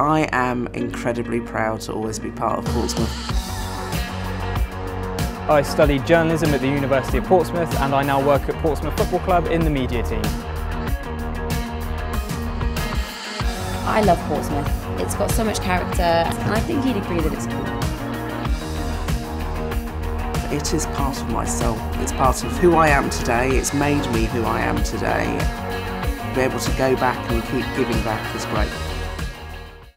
I am incredibly proud to always be part of Portsmouth. I studied journalism at the University of Portsmouth and I now work at Portsmouth Football Club in the media team. I love Portsmouth. It's got so much character and I think he'd agree that it's cool. It is part of myself. It's part of who I am today. It's made me who I am today. To be able to go back and keep giving back is great.